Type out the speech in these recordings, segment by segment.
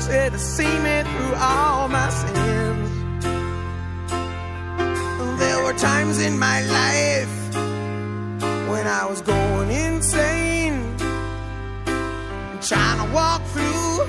mercy to see me through all my sins. There were times in my life when I was going insane, trying to walk through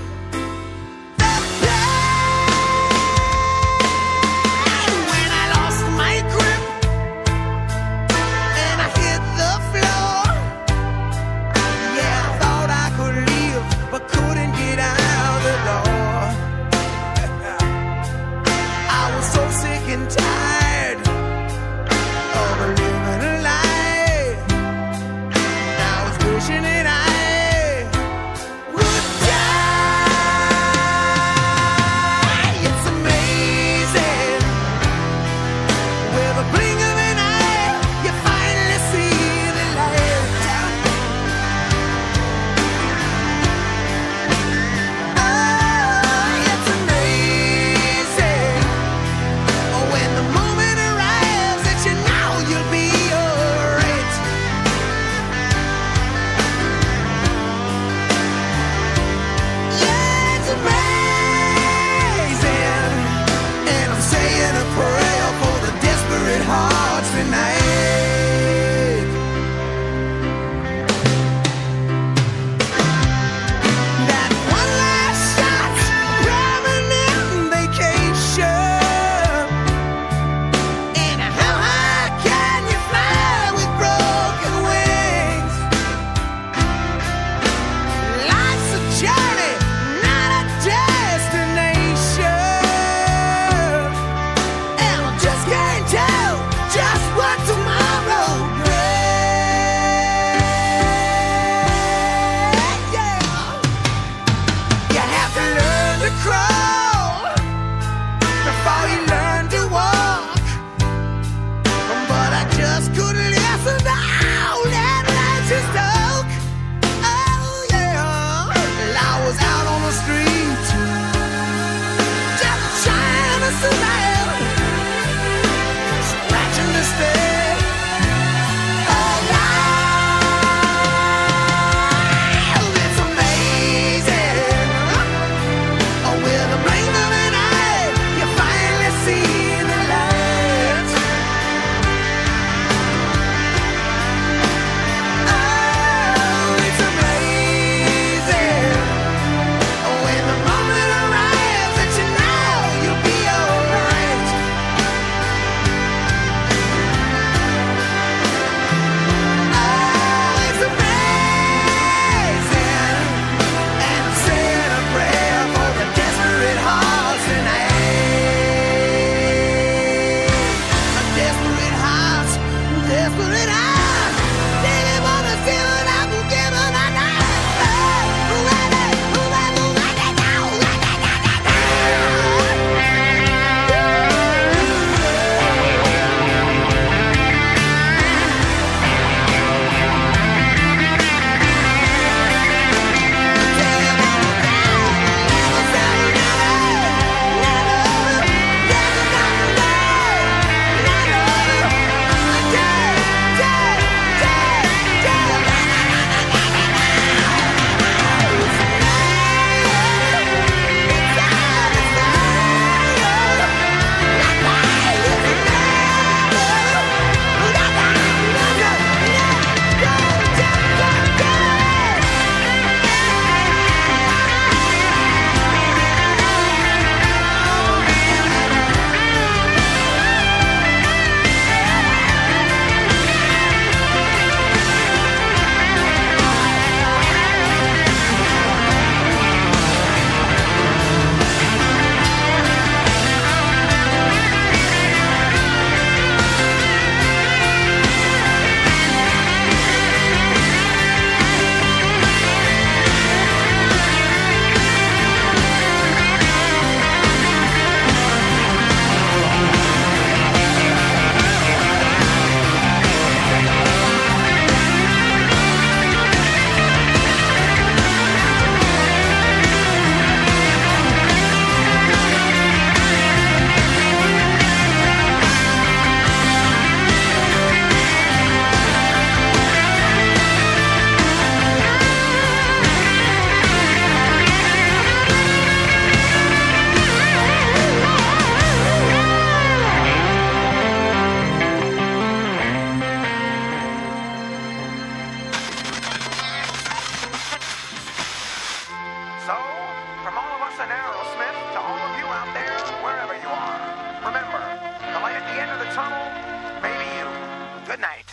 tunnel, maybe you. Good night.